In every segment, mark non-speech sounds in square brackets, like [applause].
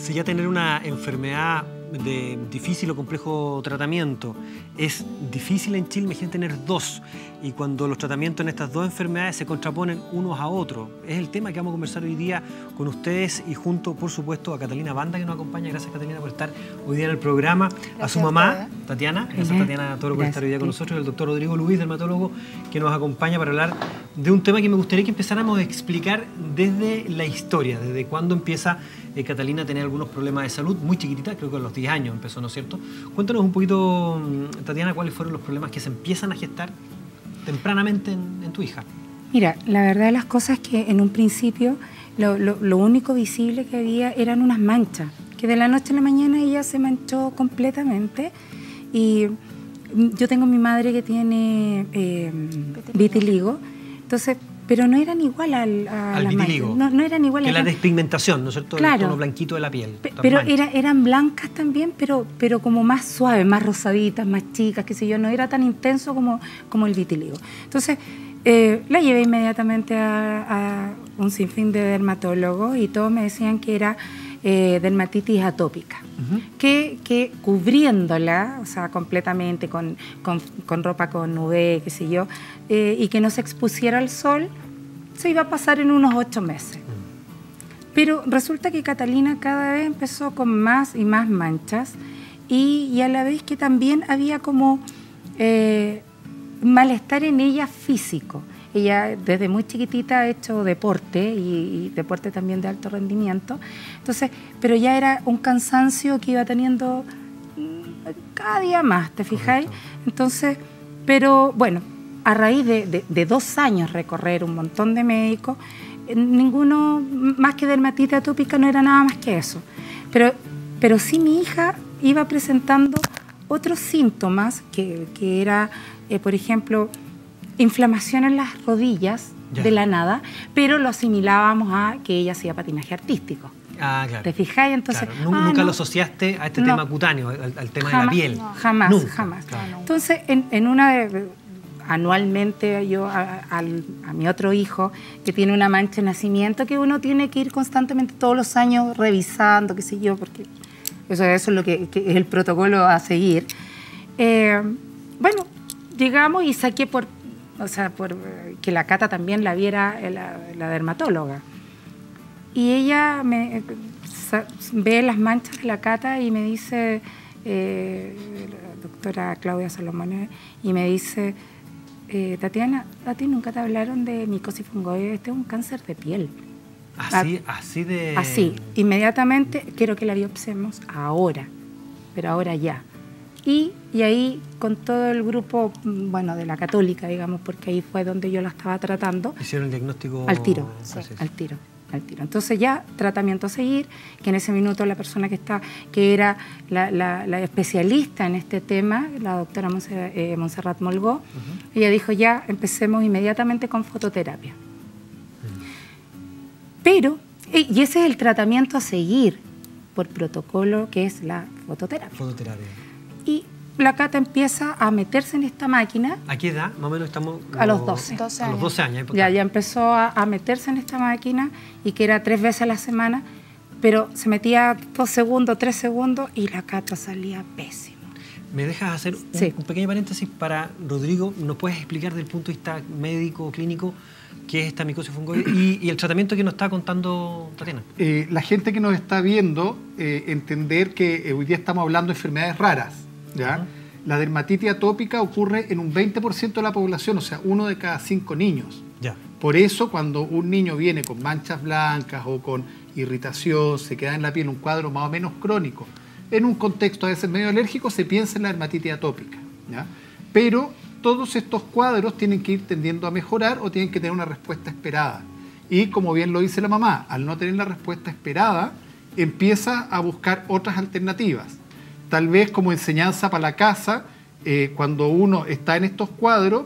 si ya tener una enfermedad de difícil o complejo tratamiento es difícil en Chile, imagínate tener dos. Y cuando los tratamientos en estas dos enfermedades se contraponen unos a otros. Es el tema que vamos a conversar hoy día con ustedes y junto, por supuesto, a Catalina Banda que nos acompaña. Gracias, Catalina, por estar hoy día en el programa. a su mamá, Tatiana. Gracias, Tatiana Toro, por estar hoy día con nosotros. El doctor Rodrigo Luis, dermatólogo, que nos acompaña para hablar de un tema que me gustaría que empezáramos a explicar desde la historia, desde cuándo empieza eh, Catalina tenía algunos problemas de salud, muy chiquitita, creo que a los 10 años empezó, ¿no es cierto? Cuéntanos un poquito, mm, Tatiana, cuáles fueron los problemas que se empiezan a gestar tempranamente en, tu hija. Mira, la verdad de las cosas es que en un principio lo, único visible que había eran unas manchas, que de la noche a la mañana ella se manchó completamente y yo tengo mi madre que tiene eh, vitiligo, entonces pero no eran igual al, a al vitiligo. No, no, eran igual que la despigmentación, ¿no es cierto? Claro. El tono blanquito de la piel. pero era, eran blancas también, pero, pero como más suaves, más rosaditas, más chicas, qué sé yo, no era tan intenso como, como el vitiligo. Entonces, eh, la llevé inmediatamente a, un sinfín de dermatólogos y todos me decían que era eh, dermatitis atópica, que, que, cubriéndola, o sea, completamente con, con, ropa con UV, qué sé yo, eh, y que no se expusiera al sol, se iba a pasar en unos ocho meses. Pero resulta que Catalina cada vez empezó con más y más manchas y, a la vez que también había como eh, malestar en ella físico. Ella desde muy chiquitita ha hecho deporte y, deporte también de alto rendimiento. Entonces, pero ya era un cansancio que iba teniendo mm, cada día más, ¿te fijáis? Entonces, pero bueno, a raíz de, dos años recorrer un montón de médicos, eh, ninguno más que dermatitis atópica no era nada más que eso. Pero, pero sí mi hija iba presentando otros síntomas, que, era, eh, por ejemplo, inflamación en las rodillas de la nada, pero lo asimilábamos a que ella hacía patinaje artístico. Ah, claro. ¿Te fijáis? Entonces, ah, Nunca lo asociaste a este tema cutáneo, al, tema de la piel. jamás, jamás. Entonces, en, una de, anualmente yo a, mi otro hijo que tiene una mancha de nacimiento que uno tiene que ir constantemente todos los años revisando, qué sé yo, porque eso, es lo que, es el protocolo a seguir. Eh, bueno, llegamos y saqué por o sea, por que la Cata también la viera la, dermatóloga. Y ella me ve las manchas de la Cata y me dice, eh, la doctora Claudia Salomón, y me dice, eh, Tatiana, a ti nunca te hablaron de micosis fungoide, este es un cáncer de piel. Así, así de... Así, inmediatamente quiero que la biopsemos ahora, pero ahora ya. Y, ahí con todo el grupo, mm, bueno, de la católica, digamos, porque ahí fue donde yo la estaba tratando. ¿Hicieron el diagnóstico? Al tiro, al tiro, al tiro. Entonces ya tratamiento a seguir, que en ese minuto la persona que está, que era la, especialista en este tema, la doctora eh, Montserrat Molgó, ella dijo ya empecemos inmediatamente con fototerapia. Pero, y ese es el tratamiento a seguir por protocolo, que es la fototerapia. Fototerapia y la Cata empieza a meterse en esta máquina. ¿A qué edad? Más o menos estamos... A los 12. A los 12 años. Ya, ya empezó a, meterse en esta máquina y que era tres veces a la semana, pero se metía dos segundos, tres segundos y la Cata salía pésimo. ¿Me dejas hacer un, pequeño paréntesis para Rodrigo? ¿Nos puedes explicar desde el punto de vista médico, clínico, qué es esta micosis fungoide y, el tratamiento que nos está contando Tatiana? Eh, la gente que nos está viendo, eh, entender que hoy día estamos hablando de enfermedades raras ¿ya? La dermatitis atópica ocurre en un 20% de la población, o sea, uno de cada cinco niños. Ya. Por eso, cuando un niño viene con manchas blancas o con irritación, se queda en la piel un cuadro más o menos crónico, en un contexto a veces medio alérgico, se piensa en la dermatitis atópica. ¿ya? Pero todos estos cuadros tienen que ir tendiendo a mejorar o tienen que tener una respuesta esperada. Y como bien lo dice la mamá, al no tener la respuesta esperada, empieza a buscar otras alternativas tal vez como enseñanza para la casa, eh, cuando uno está en estos cuadros,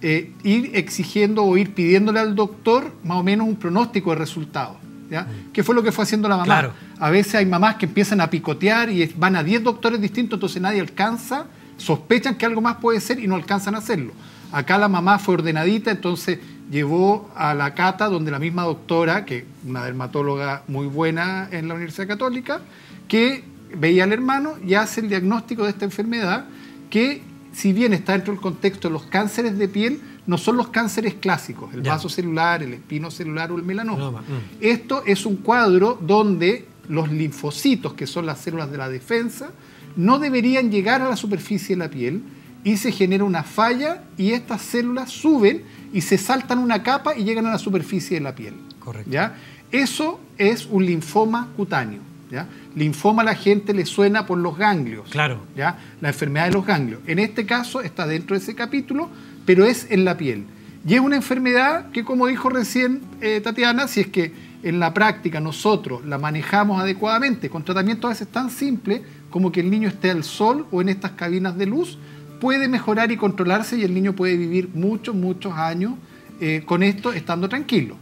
eh, ir exigiendo o ir pidiéndole al doctor más o menos un pronóstico de resultados. ¿ya? Mm. ¿Qué fue lo que fue haciendo la mamá? A veces hay mamás que empiezan a picotear y van a 10 doctores distintos, entonces nadie alcanza, sospechan que algo más puede ser y no alcanzan a hacerlo. Acá la mamá fue ordenadita, entonces llevó a la cata donde la misma doctora, que una dermatóloga muy buena en la Universidad Católica, que veía al hermano y hace el diagnóstico de esta enfermedad que si bien está dentro del contexto de los cánceres de piel, no son los cánceres clásicos, el vaso celular, el espino celular o el melanoma. Mm. Esto es un cuadro donde los linfocitos, que son las células de la defensa, no deberían llegar a la superficie de la piel y se genera una falla y estas células suben y se saltan una capa y llegan a la superficie de la piel. Correcto. ¿ya? Eso es un linfoma cutáneo. ¿Ya? Linfoma a la gente le suena por los ganglios. Claro. ¿ya? La enfermedad de los ganglios. En este caso está dentro de ese capítulo, pero es en la piel. Y es una enfermedad que, como dijo recién eh, Tatiana, si es que en la práctica nosotros la manejamos adecuadamente, con tratamientos a veces tan simples como que el niño esté al sol o en estas cabinas de luz, puede mejorar y controlarse y el niño puede vivir muchos, muchos años eh, con esto estando tranquilo.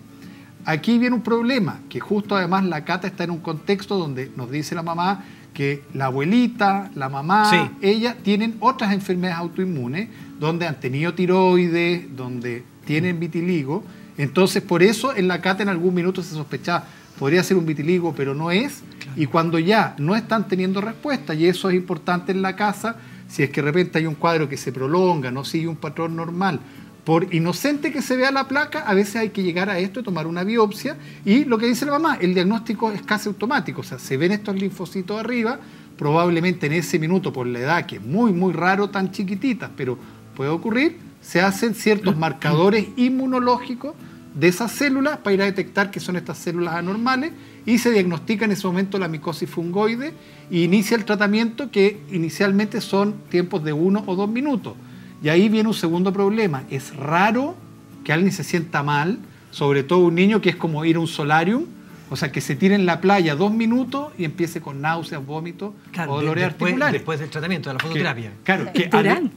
Aquí viene un problema, que justo además la cata está en un contexto donde nos dice la mamá que la abuelita, la mamá, ella tienen otras enfermedades autoinmunes, donde han tenido tiroides, donde tienen vitiligo. Entonces, por eso en la cata en algún minuto se sospechaba, podría ser un vitiligo, pero no es. Y cuando ya no están teniendo respuesta, y eso es importante en la casa, si es que de repente hay un cuadro que se prolonga, no sigue un patrón normal, por inocente que se vea la placa, a veces hay que llegar a esto y tomar una biopsia. Y lo que dice la mamá, el diagnóstico es casi automático. O sea, se ven estos linfocitos arriba, probablemente en ese minuto, por la edad, que es muy, muy raro, tan chiquititas, pero puede ocurrir, se hacen ciertos marcadores inmunológicos de esas células para ir a detectar que son estas células anormales y se diagnostica en ese momento la micosis fungoide y inicia el tratamiento que inicialmente son tiempos de uno o dos minutos. Y ahí viene un segundo problema. Es raro que alguien se sienta mal, sobre todo un niño que es como ir a un solarium, o sea, que se tire en la playa dos minutos y empiece con náuseas, vómitos o dolores articulares. Después del tratamiento, de la fototerapia. claro, que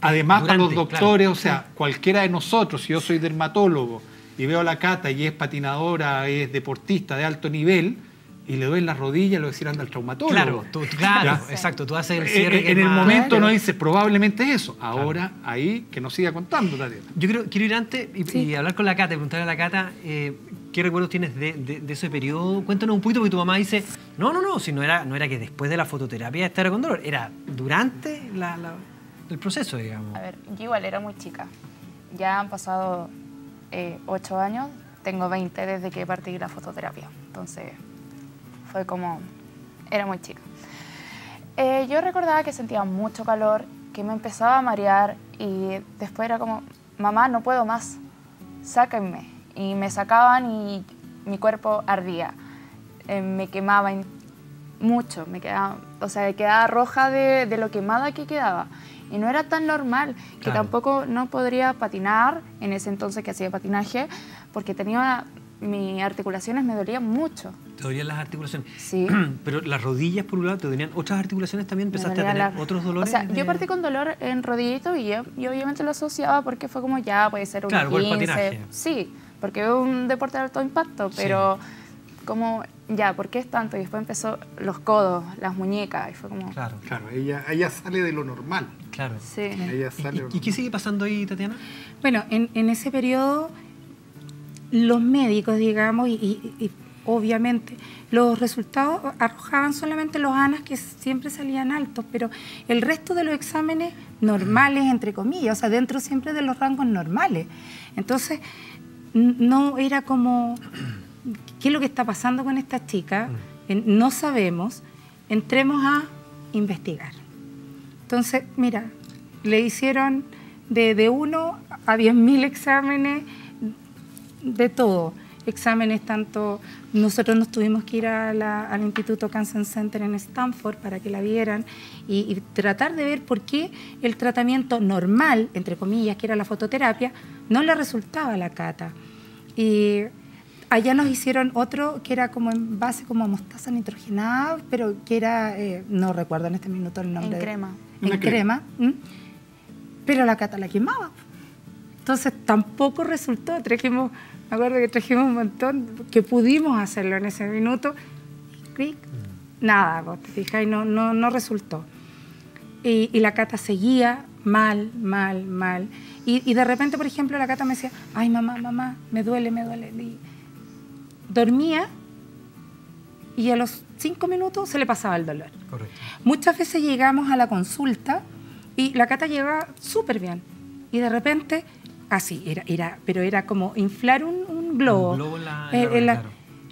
además para los doctores, o sea, cualquiera de nosotros, si yo soy dermatólogo y veo a la cata y es patinadora, es deportista de alto nivel, y le doy en las rodillas, lo decir anda al traumatólogo. Claro, claro, exacto, tú haces el eh, cierre. En, en el momento no dice probablemente es eso. Ahora ahí que nos siga contando, Tatiana. Yo creo, quiero ir antes y, hablar con la Cata, preguntarle a la Cata eh, qué recuerdos tienes de, ese periodo. Cuéntanos un poquito, porque tu mamá dice, no, no, no, si no era, no era que después de la fototerapia estara con dolor, era durante el proceso, digamos. A ver, yo igual era muy chica. Ya han pasado eh, ocho años, tengo 20 desde que partí la fototerapia. Entonces, fue como, era muy chica. Eh, yo recordaba que sentía mucho calor, que me empezaba a marear y después era como, mamá, no puedo más, sáquenme. Y me sacaban y mi cuerpo ardía, eh, me quemaba mucho, me quedaba, o sea, quedaba roja de, de, lo quemada que quedaba. Y no era tan normal, que tampoco no podría patinar en ese entonces que hacía patinaje, porque tenía mis articulaciones me dolían mucho. ¿Te dolían las articulaciones? Sí. [clears throat] Pero las rodillas, por un lado, ¿te dolían otras articulaciones también? ¿Empezaste a tener otros dolores? O sea, yo partí con dolor en rodillito y, y obviamente lo asociaba porque fue como ya, puede ser un claro, 15. patinaje. Sí, porque es un deporte de alto impacto, pero como ya, ¿por qué es tanto? Y después empezó los codos, las muñecas, y fue como... Claro, claro, ella, ella sale de lo normal. Claro. Sí. Ella sale ¿Y, ¿Y, qué sigue pasando ahí, Tatiana? Bueno, en, en ese periodo los médicos, digamos, y, obviamente los resultados arrojaban solamente los ANAS que siempre salían altos, pero el resto de los exámenes normales, entre comillas, o sea, dentro siempre de los rangos normales. Entonces, no era como, ¿qué es lo que está pasando con esta chica? No sabemos, entremos a investigar. Entonces, mira, le hicieron de, de uno a 10.000 exámenes de todo. Exámenes tanto, nosotros nos tuvimos que ir al Instituto Cancer Center en Stanford para que la vieran y, tratar de ver por qué el tratamiento normal, entre comillas, que era la fototerapia, no le resultaba a la cata. Y allá nos hicieron otro que era como en base como mostaza nitrogenada, pero que era, eh, no recuerdo en este minuto el nombre. En crema. En crema. Pero la cata la quemaba. Entonces tampoco resultó, trajimos, me acuerdo que trajimos un montón, que pudimos hacerlo en ese minuto, clic, nada, vos te fijas, y no, no, no resultó. Y, la cata seguía mal, mal, mal. Y, y de repente, por ejemplo, la Cata me decía, ay mamá, mamá, me duele, me duele. Y dormía y a los cinco minutos se le pasaba el dolor. Correcto. Muchas veces llegamos a la consulta y la Cata llegaba súper bien. Y de repente, así, era, era, pero era como inflar un, un globo. Un globo en la- la Eh, la- claro.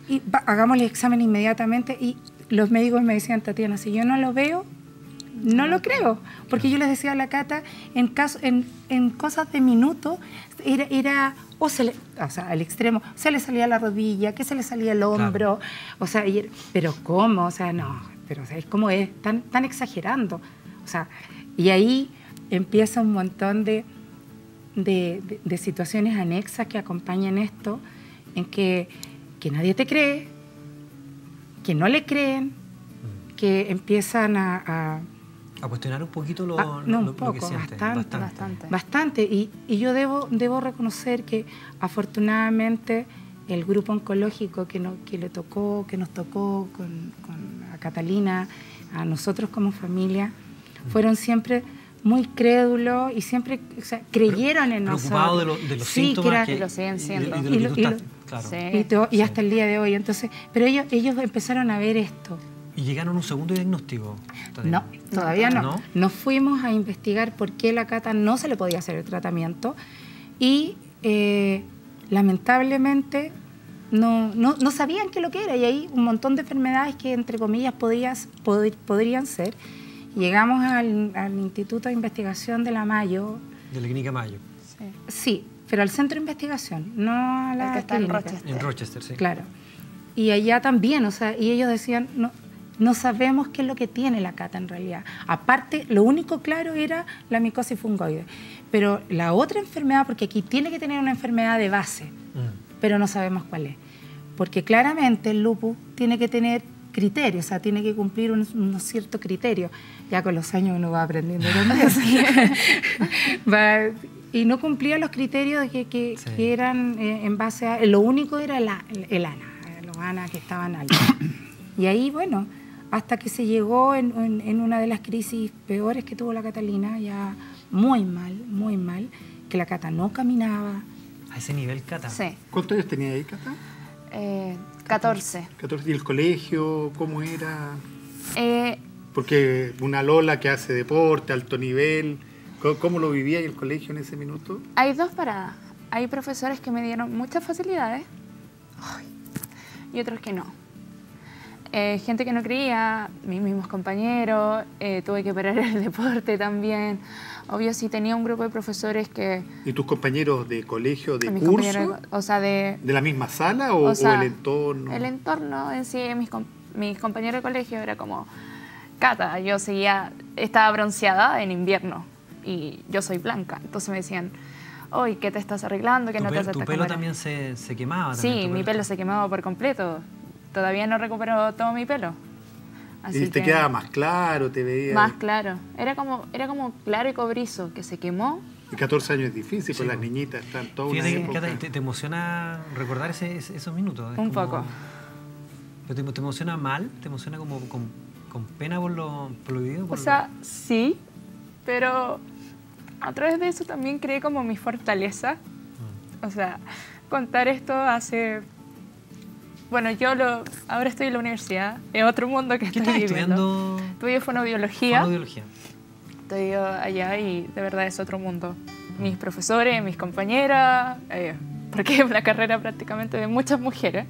Y va- hagamos el examen inmediatamente. Y los médicos me decían, Tatiana, si yo no lo veo, no lo creo. Porque yo les decía a la Cata, en, caso, en, en cosas de minutos, era, era o, se le, o sea, al extremo, se le salía la rodilla, que se le salía el hombro. O sea, y pero ¿cómo? O sea, no, pero o sea, es como es, están, están exagerando. O sea, y ahí empieza un montón de, de, de- de situaciones anexas que acompañan esto, en que, que nadie te cree, que no le creen, que empiezan a- a A cuestionar un poquito lo, Ah, lo- no, un lo que poco, sientes. bastante. Bastante. Bastante. Y, y yo debo, debo reconocer que afortunadamente el grupo oncológico que, no- que le tocó, que nos tocó con, con a Catalina, a nosotros como familia, fueron siempre muy crédulos y siempre o sea, creyeron en Preocupado de, nosotros. lo- de los Sí, que síntomas era- que, Lo siguen siendo. Y Y que lo- y estás, claro. Sí. y, hasta el día de hoy. Entonces, pero ellos, ellos empezaron a ver esto. Y llegaron a un segundo diagnóstico. No, todavía no. ¿No? Nos fuimos a investigar por qué la cata no se le podía hacer el tratamiento y eh, lamentablemente no, no, no sabían qué lo que era y hay un montón de enfermedades que entre comillas podías, pod- podrían ser. Llegamos al, al Instituto de Investigación de la Mayo, De la clínica Mayo. Sí. sí, pero al centro de investigación, no a la El que está en. Rochester. En Rochester, sí. Claro. Y allá también, o sea, y ellos decían, no, no sabemos qué es lo que tiene la cata en realidad. Aparte, lo único claro era la micosis fungoide. Pero la otra enfermedad, porque aquí tiene que tener una enfermedad de base, Mm. pero no sabemos cuál es. Porque claramente el lupus tiene que tener criterios, o sea, tiene que cumplir unos, unos ciertos criterios. Ya con los años uno va aprendiendo [laughs] también. [laughs] Va- y no cumplía los criterios que, que- Sí. que eran eh, en base a... Lo único era la- el ANA, los ANA que estaban altos. y ahí, bueno, hasta que se llegó en, en- en una de las crisis peores que tuvo la Catalina, ya muy mal, muy mal, que la Cata no caminaba, A ese nivel, Cata. Sí. ¿Cuántos años tenía ahí, Cata? Eh, 14. 14. ¿Y el colegio? ¿Cómo era? Eh, Porque una Lola que hace deporte, alto nivel, ¿cómo, cómo lo vivía el colegio en ese minuto? hay dos paradas. Hay profesores que me dieron muchas facilidades ay, y otros que no. Eh, gente que no creía, mis mismos compañeros, eh, tuve que parar [laughs] el deporte también. Obvio, sí tenía un grupo de profesores que... ¿Y tus compañeros de colegio, de mis curso? o sea, de, ¿De la misma sala o, O sea, o el entorno? El entorno en sí, mis, com- mis compañeros de colegio era como, Cata, yo seguía, estaba bronceada en invierno y yo soy blanca. Entonces me decían, hoy, ¿qué te estás arreglando? ¿Qué Tu, no te has tu pelo comer?". también se, se quemaba. Sí, también, tu mi pelo se quemaba por completo. Todavía no recupero todo mi pelo. Así ¿Y te que- quedaba más claro? ¿Te veía? Más claro. Era como, era como claro y cobrizo, que se quemó. Y 14 años es difícil, Sí, pues las po. niñitas están toda una época. Cata, te, te emociona recordar ese- ese- esos minutos. es Un como- poco. ¿Pero te, te emociona mal? ¿Te emociona como con, con pena por lo, por lo vivido? O por lo- sea, sí, pero a través de eso también creé como mi fortaleza. Mm. O sea, contar esto hace... Bueno, yo lo, ahora estoy en la universidad, es otro mundo que ¿Qué estoy estás viviendo. estudiando? Estudio fonoaudiología. Fonoaudiología. Estoy allá y de verdad es otro mundo. Mis profesores, mis compañeras, eh, porque es una carrera prácticamente de muchas mujeres,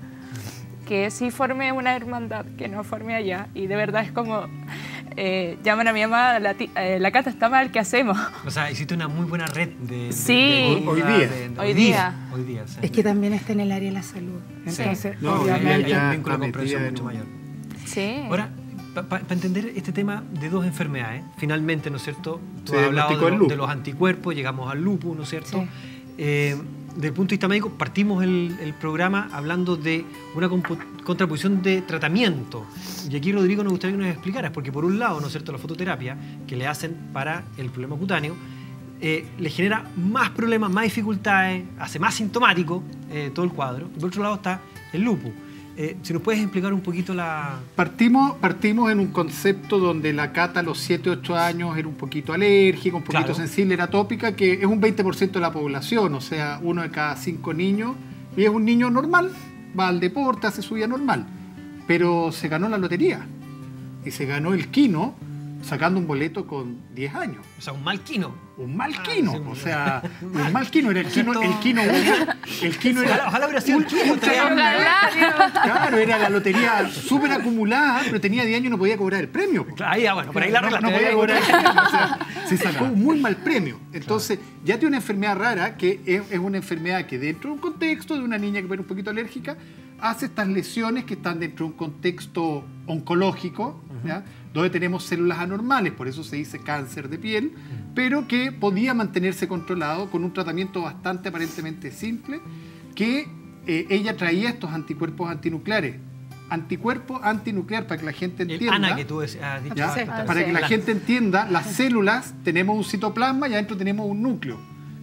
que sí formé una hermandad que no formé allá. Y de verdad es como, eh, llaman a mi mamá, la, eh, la cata está mal, ¿qué hacemos? O sea, hiciste una muy buena red de. de- Sí. de- de- Hoy día. Hoy día. Hoy día, sí. Es que también está en el área de la salud. Sí. Entonces, No, Hay- un vínculo de está comprensión metida mucho mayor. Sí. Ahora, para entender este tema de dos enfermedades, finalmente, ¿no es cierto? Tú has hablado lo- de los anticuerpos, llegamos al lupus, ¿no es cierto? Sí. Eh, desde el punto de vista médico, partimos el, programa hablando de una contraposición de tratamiento. Y aquí, Rodrigo, nos gustaría que nos explicaras, porque por un lado, ¿no es cierto?, la fototerapia que le hacen para el problema cutáneo, eh, le genera más problemas, más dificultades, hace más sintomático eh, todo el cuadro. Y por otro lado está el lupus. Eh, si nos puedes explicar un poquito la... Partimos, partimos en un concepto donde la cata a los 7, 8 años era un poquito alérgica, un poquito Claro. sensible, era tópica, que es un 20% de la población, o sea, uno de cada cinco niños, y es un niño normal, va al deporte, hace su vida normal, pero se ganó la lotería y se ganó el quino sacando un boleto con 10 años. O sea, un mal quino. Un mal Ah, quino, sí, o sea, [laughs] un mal quino era el quino, el quino, el quino era, Ojalá, ojalá hubiera sido el ultra- quino. Claro, era la lotería súper acumulada, pero tenía 10 años y no podía cobrar el premio. Claro, ahí, ah, bueno, por ahí la no, arreglaste, no podía ahí- cobrar el [laughs] premio, o sea, se sacó un muy mal premio. Entonces, ya tiene una enfermedad rara, que es, es una enfermedad que dentro de un contexto de una niña que ser un poquito alérgica, hace estas lesiones que están dentro de un contexto oncológico, ¿ya? donde tenemos células anormales, por eso se dice cáncer de piel, pero que podía mantenerse controlado con un tratamiento bastante aparentemente simple, que eh, ella traía estos anticuerpos antinucleares. Anticuerpo antinuclear, para que la gente entienda. Ana que tú has dicho. ¿ya? Sí, antes, Para que la gente entienda, las células tenemos un citoplasma y adentro tenemos un núcleo.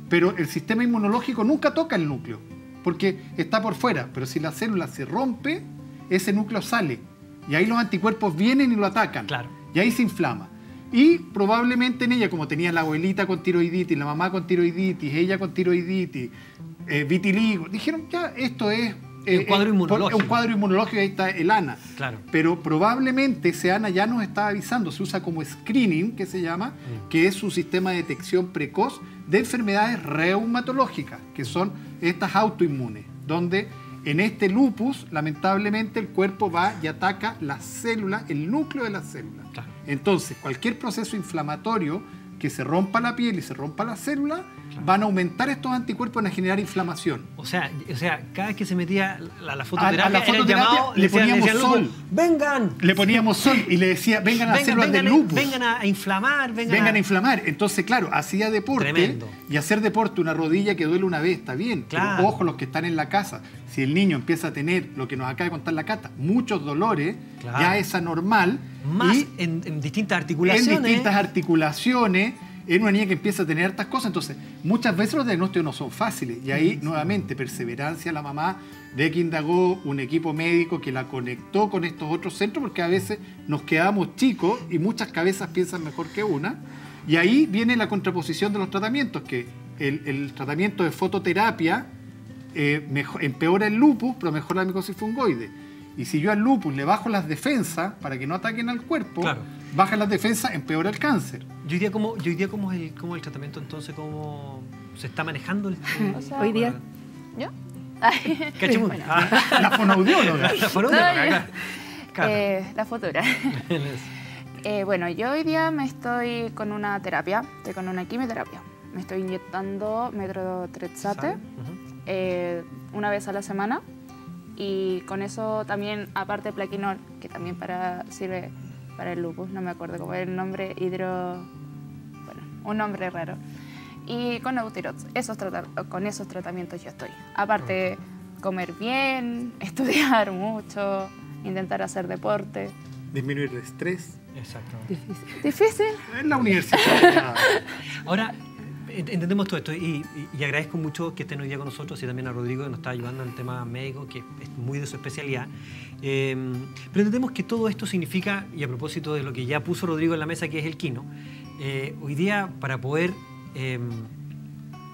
Pero el sistema inmunológico nunca toca el núcleo, porque está por fuera. Pero si la célula se rompe, ese núcleo sale. Y ahí los anticuerpos vienen y lo atacan. Claro. Y ahí se inflama. Y probablemente en ella, como tenía la abuelita con tiroiditis, la mamá con tiroiditis, ella con tiroiditis, eh, vitiligo, dijeron, ya, esto es... eh, Un cuadro eh, inmunológico. Un cuadro inmunológico ahí está el ANA. Claro. Pero probablemente ese ANA ya nos está avisando, se usa como screening, que se llama, Mm. que es un sistema de detección precoz de enfermedades reumatológicas, que son estas autoinmunes, donde en este lupus, lamentablemente, el cuerpo va y ataca la célula, el núcleo de la célula. Claro. Entonces, cualquier proceso inflamatorio que se rompa la piel y se rompa la célula, van a aumentar estos anticuerpos en a generar inflamación. O sea, o sea, cada vez que se metía la, la fototerapia, a la fototerapia llamado, le poníamos decían, "Loco, sol". Vengan, Le poníamos sol y le decía, vengan a vengan, células vengan, a- lupus. vengan a, inflamar, vengan, vengan a inflamar. Entonces, claro, hacía deporte Tremendo. y hacer deporte, una rodilla que duele una vez, está bien. Claro. Pero ojo, los que están en la casa, si el niño empieza a tener lo que nos acaba de contar la cata, muchos dolores, Claro. ya es anormal. Más y en, en distintas en articulaciones. distintas articulaciones, en una niña que empieza a tener hartas cosas. Entonces, muchas veces los diagnósticos no son fáciles. Y ahí, nuevamente, perseverancia la mamá de que indagó un equipo médico que la conectó con estos otros centros, porque a veces nos quedamos chicos y muchas cabezas piensan mejor que una. Y ahí viene la contraposición de los tratamientos, que el, el tratamiento de fototerapia eh, mejo- empeora el lupus, pero mejora la micosis fungoide. Y si yo al lupus le bajo las defensas para que no ataquen al cuerpo, Claro. baja las defensas, empeora el cáncer. Yo diría cómo, yo diría cómo es el, cómo el tratamiento entonces, cómo se está manejando el... [laughs] O sea, Hoy día- ¿Yo? Cachimundi. Ah, La fonaudióloga. la acá. Cata. Eh, la futura. [laughs] Eh, bueno, yo hoy día me estoy con una terapia, estoy con una quimioterapia. Me estoy inyectando metrotrexate ¿Sabe? Ujú. eh, una vez a la semana y con eso también, aparte de plaquinol, que también para, sirve para el lupus, no me acuerdo cómo es el nombre, hidro... bueno, un nombre raro. Y con Eutirox, esos con esos tratamientos yo estoy. Aparte, comer bien, [laughs] estudiar mucho, intentar hacer deporte. Disminuir el estrés. Exacto. Difícil. Difícil, En la universidad. Ahora, entendemos todo esto y, y- agradezco mucho que estén hoy día con nosotros y también a Rodrigo que nos está ayudando en el tema médico, que es muy de su especialidad. Eh, pero entendemos que todo esto significa, y a propósito de lo que ya puso Rodrigo en la mesa, que es el quino, eh, hoy día para poder eh,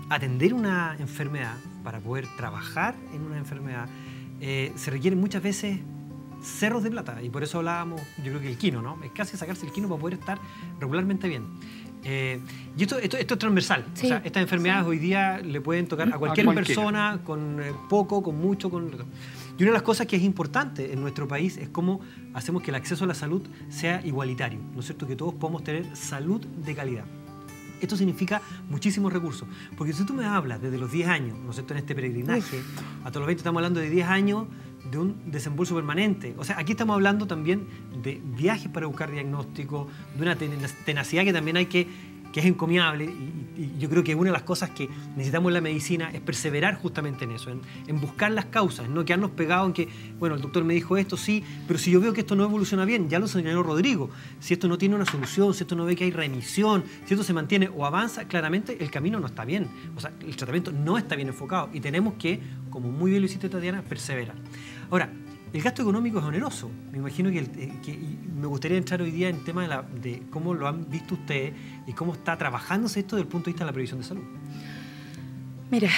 atender una enfermedad, para poder trabajar en una enfermedad, eh, se requieren muchas veces cerros de plata. Y por eso hablábamos, yo creo que el quino, ¿no? Es casi sacarse el quino para poder estar regularmente bien. Eh, y esto, esto, esto es transversal. Sí. O sea, estas enfermedades hoy día le pueden tocar a cualquier cualquiera. persona, con eh, poco, con mucho, con... Y una de las cosas que es importante en nuestro país es cómo hacemos que el acceso a la salud sea igualitario, ¿no es cierto? Que todos podamos tener salud de calidad. Esto significa muchísimos recursos. Porque si tú me hablas desde los 10 años, ¿no es cierto?, en este peregrinaje, hasta los 20 estamos hablando de 10 años de un desembolso permanente. O sea, aquí estamos hablando también de viajes para buscar diagnóstico, de una tena- tenacidad que también hay que, que es encomiable. Y, yo creo que una de las cosas que necesitamos en la medicina es perseverar justamente en eso, en, en buscar las causas, no quedarnos pegados en que, bueno, el doctor me dijo esto, sí, pero si yo veo que esto no evoluciona bien, ya lo señaló Rodrigo, si esto no tiene una solución, si esto no ve que hay remisión, si esto se mantiene o avanza, claramente el camino no está bien. O sea, el tratamiento no está bien enfocado y tenemos que, como muy bien lo hiciste Tatiana, perseverar. Ahora, el gasto económico es oneroso. Me imagino que, el- eh, que- me gustaría entrar hoy día en el tema de, la- de cómo lo han visto ustedes y cómo está trabajándose esto desde el punto de vista de la previsión de salud. Mira,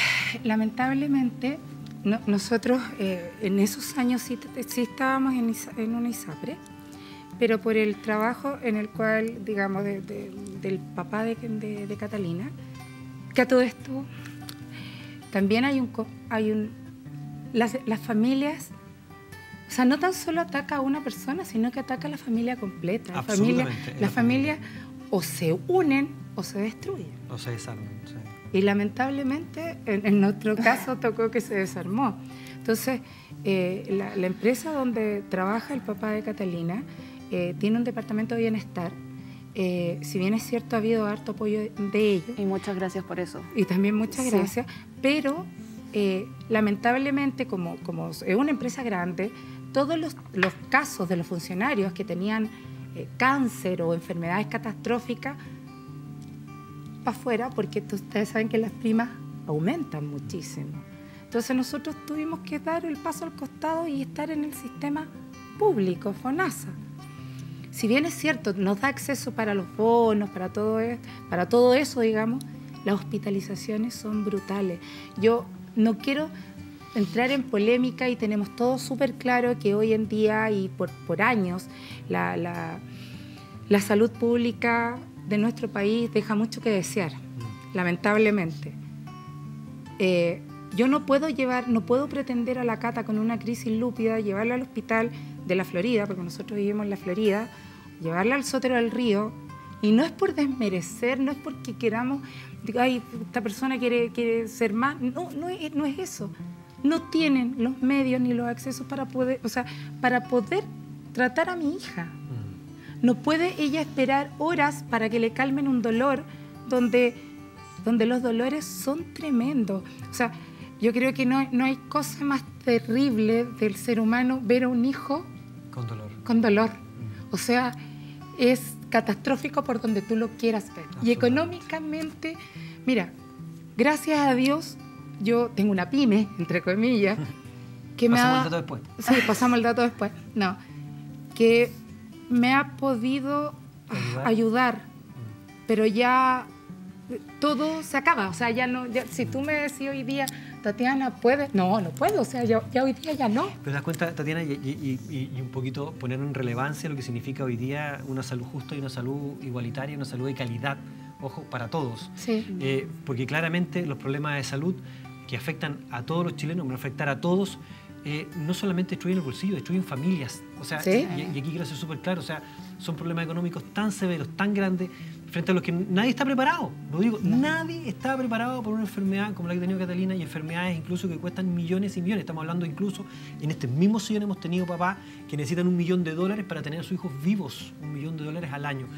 lamentablemente no- nosotros eh, en esos años sí, estábamos en, en una ISAPRE, pero por el trabajo en el cual, digamos, de- de- del papá de, Catalina, que a todo esto también hay un... Hay un las familias, o sea, no tan solo ataca a una persona, sino que ataca a la familia completa. La familia, la las familias o se unen o se destruyen. O se desarman. sí. Y lamentablemente, en, en nuestro caso, [laughs] tocó que se desarmó. Entonces, eh, la, la empresa donde trabaja el papá de Catalina eh, tiene un departamento de bienestar. Eh, si bien es cierto, ha habido harto apoyo de ellos, Y muchas gracias por eso. y también muchas Sí. gracias, pero eh, lamentablemente, como, como es una empresa grande, todos los, los casos de los funcionarios que tenían eh, cáncer o enfermedades catastróficas para afuera, porque ustedes saben que las primas aumentan muchísimo. Entonces nosotros tuvimos que dar el paso al costado y estar en el sistema público, FONASA. Si bien es cierto, nos da acceso para los bonos, para todo, e- para todo eso, digamos, las hospitalizaciones son brutales. Yo no quiero entrar en polémica y tenemos todo súper claro que hoy en día y por, por años la, la- la salud pública de nuestro país deja mucho que desear, lamentablemente. Eh, yo no puedo llevar, no puedo pretender a la Cata con una crisis lúpida, llevarla al hospital de la Florida, porque nosotros vivimos en la Florida, llevarla al Sotero del Río, y no es por desmerecer, no es porque queramos, ay, esta persona quiere, quiere ser más, no, no es, no es eso. No tienen los medios ni los accesos para poder, o sea, para poder tratar a mi hija. No puede ella esperar horas para que le calmen un dolor donde, donde los dolores son tremendos. O sea, yo creo que no, no hay cosa más terrible del ser humano ver a un hijo Con dolor. con dolor. O sea, es catastrófico por donde tú lo quieras ver. Y económicamente, mira, gracias a Dios, yo tengo una pyme, entre comillas, [laughs] que me Pasamos ha... el dato después. Sí, pasamos el dato después. No, que me ha podido Ayudar. ayudar, pero ya todo se acaba. O sea, ya no, ya- si tú me decís hoy día, Tatiana, ¿puedes? No, no puedo. O sea, ya, ya hoy día ya no. Pero te das cuenta, Tatiana, y, y- y- y un poquito poner en relevancia lo que significa hoy día una salud justa y una salud igualitaria, una salud de calidad, ojo, para todos. Sí. Eh, porque claramente los problemas de salud que afectan a todos los chilenos, van a afectar a todos, eh, no solamente destruyen el bolsillo, destruyen familias. O sea, Sí. y, y aquí quiero ser súper claro, o sea, son problemas económicos tan severos, tan grandes, frente a los que nadie está preparado. Lo digo, nadie está preparado por una enfermedad como la que ha tenido Catalina y enfermedades incluso que cuestan millones y millones. Estamos hablando incluso, en este mismo sillón hemos tenido papás que necesitan un millón de dólares para tener a sus hijos vivos, un millón de dólares al año.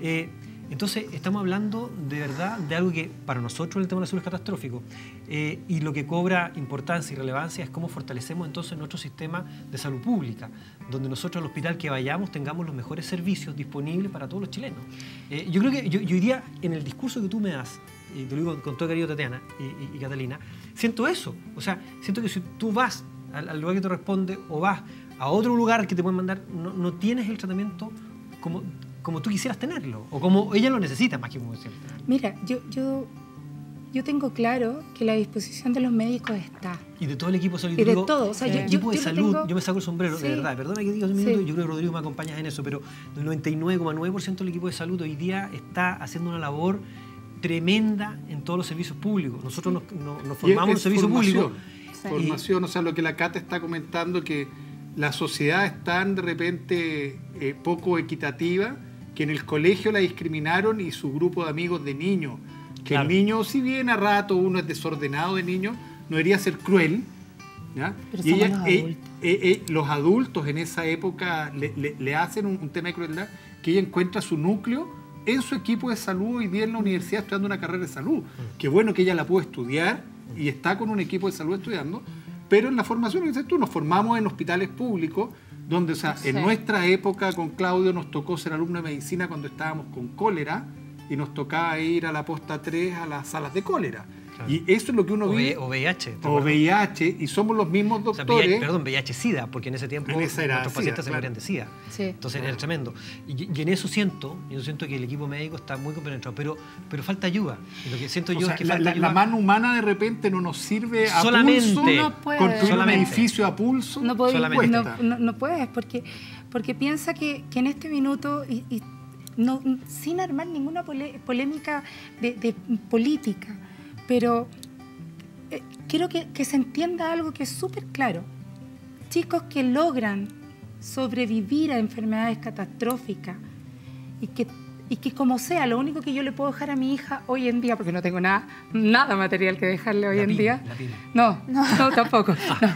Eh, entonces, estamos hablando de verdad de algo que para nosotros el tema de la salud es catastrófico. Eh, y lo que cobra importancia y relevancia es cómo fortalecemos entonces nuestro sistema de salud pública, donde nosotros al hospital que vayamos tengamos los mejores servicios disponibles para todos los chilenos. Eh, yo creo que yo, yo diría, en el discurso que tú me das, y te lo digo con todo cariño Tatiana y Catalina, siento eso. O sea, siento que si tú vas al, al lugar que te responde o vas a otro lugar que te pueden mandar, no, no tienes el tratamiento como, como tú quisieras tenerlo, o como ella lo necesita más que como decirte. Mira, yo, yo, yo tengo claro que la disposición de los médicos está. Y de todo el equipo de salud. Y de digo, todo, o sea, el yo- equipo yo- de salud, tengo- yo me saco el sombrero, Sí. de verdad. Perdona que diga un Sí. minuto, yo creo que Rodrigo me acompañas en eso, pero el 99,9% del equipo de salud hoy día está haciendo una labor tremenda en todos los servicios públicos. Nosotros nos, nos- nos Y formamos en es servicio formación. público. Sí. Formación, o sea, lo que la Cata está comentando, que la sociedad es tan de repente eh, poco equitativa, que en el colegio la discriminaron y su grupo de amigos de niños. Que Claro. el niño, si bien a rato uno es desordenado de niño, no debería ser cruel. ¿ya? Pero y somos los eh, adultos. eh, eh, los adultos en esa época le, le- le hacen un, un tema de crueldad que ella encuentra su núcleo en su equipo de salud hoy día en la universidad estudiando una carrera de salud. Qué bueno que ella la pudo estudiar y está con un equipo de salud estudiando, pero en la formación, que dices tú, nos formamos en hospitales públicos, donde, o sea, en nuestra época con Claudio nos tocó ser alumno de medicina cuando estábamos con cólera y nos tocaba ir a la posta 3 a las salas de cólera. Y eso es lo que uno vive. O VIH. ¿te o? VIH, y somos los mismos O sea, doctores. VIH, perdón, VIH-Sida, porque en ese tiempo En esa era nuestros SIDA, pacientes se claro. morían de SIDA. Sí. Entonces era tremendo. Y, y en eso siento, yo siento que el equipo médico está muy compenetrado, pero, pero falta ayuda. Y lo que siento O yo sea, es que la, falta la- la ayuda. mano humana de repente no nos sirve a Solamente. pulso. No puede. Construir Solamente. un edificio a pulso. No, Solamente. no, no- no puedes, porque, porque piensa que, que en este minuto, y, y no, sin armar ninguna polémica de, de política, pero eh, quiero que, que se entienda algo que es súper claro. Chicos que logran sobrevivir a enfermedades catastróficas y que, y que como sea, lo único que yo le puedo dejar a mi hija hoy en día, porque no tengo nada, nada material que dejarle hoy La en día. la pyme. No, no, tampoco. [laughs] no.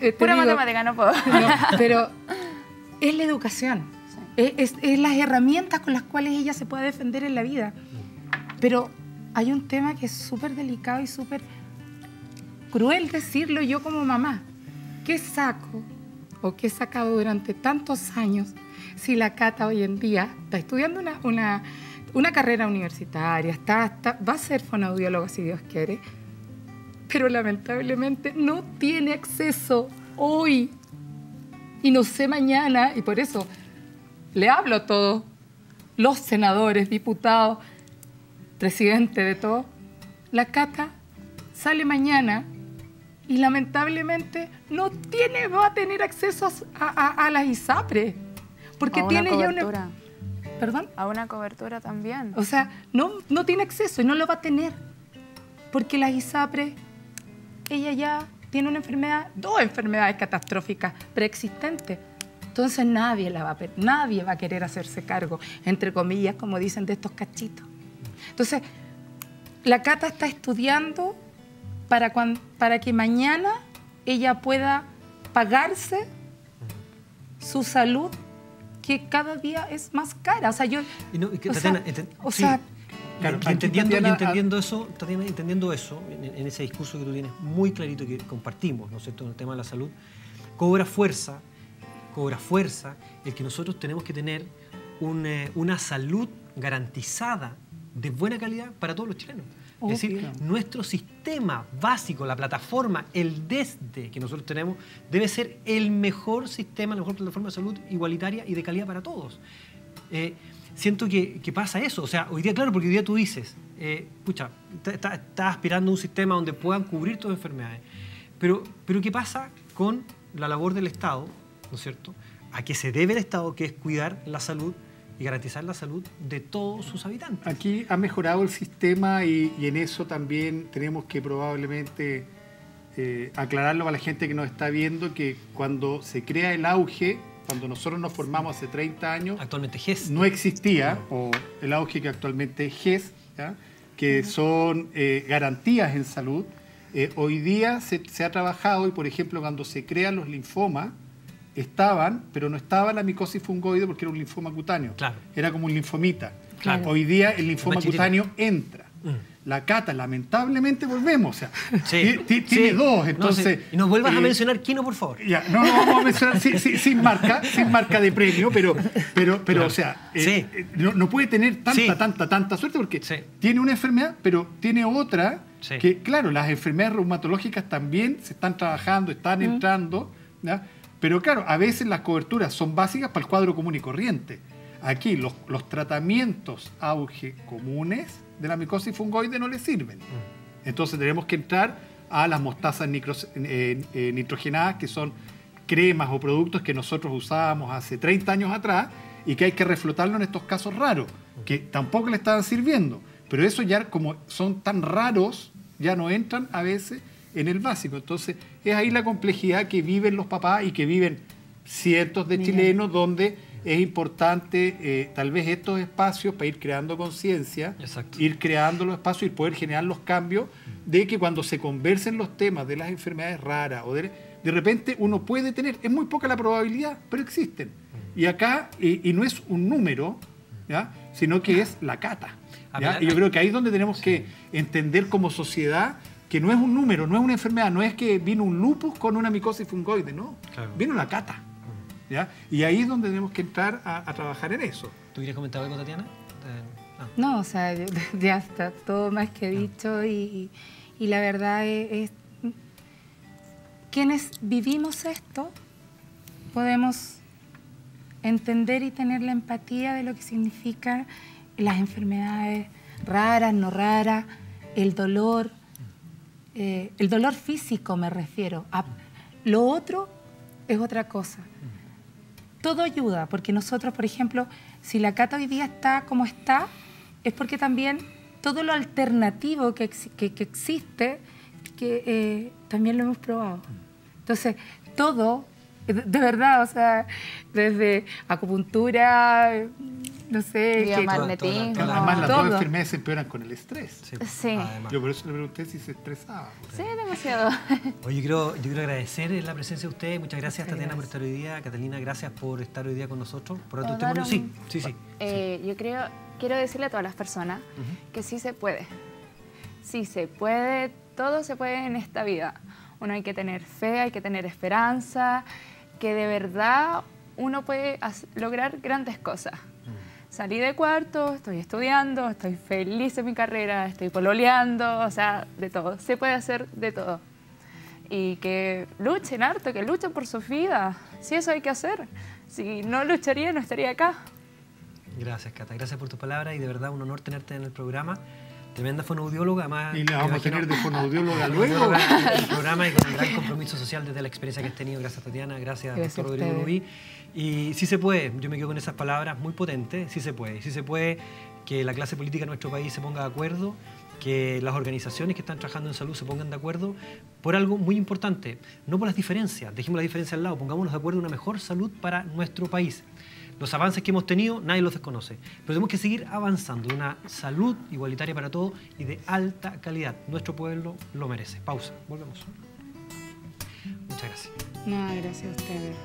Eh, Pura digo- matemática, no puedo. [laughs] no, pero [laughs] es la educación. Es, es- es las herramientas con las cuales ella se puede defender en la vida. Pero hay un tema que es súper delicado y súper cruel decirlo yo como mamá. ¿Qué saco o qué he sacado durante tantos años si la Cata hoy en día está estudiando una, una, carrera universitaria, está, está- va a ser fonoaudióloga si Dios quiere, pero lamentablemente no tiene acceso hoy y no sé mañana, y por eso le hablo a todos los senadores, diputados, presidente de todo. La Cata sale mañana y lamentablemente no tiene, va a tener acceso a, a- a las ISAPRE. Porque A una tiene ya cobertura. una. ¿Perdón? A una cobertura también. O sea, no, no tiene acceso y no lo va a tener. Porque la ISAPRE, ella ya tiene una enfermedad, dos enfermedades catastróficas preexistentes. Entonces nadie, la va a, nadie va a querer hacerse cargo, entre comillas, como dicen, de estos cachitos. Entonces, la Cata está estudiando para, cuan- para que mañana ella pueda pagarse su salud, que cada día es más cara. O sea, yo... Y no, y que, o sea, Tatiana, enten- o sí. sea, Claro, Y entendiendo, y entendiendo eso, Tatiana, entendiendo eso, en, en ese discurso que tú tienes muy clarito que compartimos, ¿no es cierto?, en el tema de la salud, cobra fuerza, cobra fuerza el que nosotros tenemos que tener un, eh, una salud garantizada de buena calidad para todos los chilenos. Es decir, Obvio. nuestro sistema básico, la plataforma, el desde que nosotros tenemos, debe ser el mejor sistema, la mejor plataforma de salud igualitaria y de calidad para todos. Eh, siento que, que pasa eso. O sea, hoy día, claro, porque hoy día tú dices, eh, pucha, estás está, está aspirando a un sistema donde puedan cubrir tus enfermedades. Pero, pero ¿qué pasa con la labor del Estado, ¿no es cierto? A qué se debe el Estado, que es cuidar la salud y garantizar la salud de todos sus habitantes. Aquí ha mejorado el sistema y, y en eso también tenemos que probablemente eh, aclararlo para la gente que nos está viendo que cuando se crea el auge, cuando nosotros nos formamos hace 30 años, Actualmente GES. no existía, o el auge que actualmente es GES, ¿ya? que son eh, garantías en salud. Eh, hoy día se, se ha trabajado y, por ejemplo, cuando se crean los linfomas, estaban, pero no estaba la micosis fungoide porque era un linfoma cutáneo. Claro. Era como un linfomita. Claro. Hoy día el linfoma cutáneo entra. La cata, lamentablemente, volvemos. O sea, [laughs] Sí, ti- ti- sí. tiene dos, No, sí. entonces... Y nos vuelvas a eh, mencionar Kino, por favor. ya, no, no vamos a [laughs] mencionar sin, sin- sin marca, sin marca de premio, pero, pero, pero Claro. o sea, eh, Sí. eh, no, no puede tener tanta, Sí. tanta, tanta suerte porque Sí. tiene una enfermedad, pero tiene otra Sí. que, claro, las enfermedades reumatológicas también se están trabajando, están entrando, ¿ya? Pero claro, a veces las coberturas son básicas para el cuadro común y corriente. Aquí los, los tratamientos auge comunes de la micosis fungoide no le sirven. Entonces tenemos que entrar a las mostazas eh, eh, nitrogenadas, que son cremas o productos que nosotros usábamos hace 30 años atrás y que hay que reflotarlo en estos casos raros, que tampoco le estaban sirviendo. Pero eso ya como son tan raros, ya no entran a veces en el básico. Entonces es ahí la complejidad que viven los papás y que viven cientos de Mira. chilenos donde es importante eh, tal vez estos espacios para ir creando conciencia, ir creando los espacios y poder generar los cambios de que cuando se conversen los temas de las enfermedades raras o de, de repente uno puede tener, es muy poca la probabilidad, pero existen. Y acá, y, y no es un número, ¿ya? sino que es la cata. Y yo creo que ahí es donde tenemos que entender como sociedad que no es un número, no es una enfermedad, no es que vino un lupus con una micosis fungoide, no, Claro. vino una cata. ¿ya? Y ahí es donde tenemos que entrar a, a trabajar en eso. ¿Tú quieres comentar algo, Tatiana? Eh, Ah. No, o sea, ya- [laughs] ya está todo más que dicho y, y la verdad es, es- quienes vivimos esto podemos entender y tener la empatía de lo que significa las enfermedades raras, no raras, el dolor, eh, el dolor físico me refiero. A, lo otro es otra cosa. Todo ayuda, porque nosotros, por ejemplo, si la cata hoy día está como está, es porque también todo lo alternativo que, que- existe, que eh, también lo hemos probado. Entonces, todo, de de verdad, o sea, desde acupuntura, no sé, que- Biomagnetismo. Todo, todo, Además, las dos enfermedades se empeoran con el estrés. Sí. Sí. Yo por eso le pregunté si se estresaba. Sí, demasiado. [laughs] Oye, yo quiero, yo quiero agradecer la presencia de ustedes. Muchas gracias, Muchas Tatiana, por estar hoy día. Catalina, gracias por estar hoy día con nosotros. Por otro ¿Puedo dar testimonio. Sí, sí, sí. Eh, Yo creo, quiero decirle a todas las personas que sí se puede. Sí se puede, todo se puede en esta vida. Uno hay que tener fe, hay que tener esperanza, que de verdad uno puede lograr grandes cosas. Salí de cuarto, estoy estudiando, estoy feliz en mi carrera, estoy pololeando, o sea, de todo. Se puede hacer de todo. Y que luchen harto, que luchen por sus vidas. Si eso hay que hacer. Si no lucharía, no estaría acá. Gracias, Cata. Gracias por tus palabras y de verdad un honor tenerte en el programa. Tremenda fonoaudióloga, además. Y la vamos a tener de [laughs] fonoaudióloga luego. el programa y con el gran compromiso social desde la experiencia que has tenido. Gracias, Tatiana. Gracias, Gracias doctor Rodrigo. Rubí. Y sí se puede, yo me quedo con esas palabras muy potentes, sí se puede. Sí se puede que la clase política de nuestro país se ponga de acuerdo, que las organizaciones que están trabajando en salud se pongan de acuerdo por algo muy importante, no por las diferencias, dejemos las diferencias al lado, pongámonos de acuerdo en una mejor salud para nuestro país. Los avances que hemos tenido nadie los desconoce, pero tenemos que seguir avanzando en una salud igualitaria para todos y de alta calidad. Nuestro pueblo lo merece. Pausa, volvemos. Muchas gracias. No, gracias a ustedes.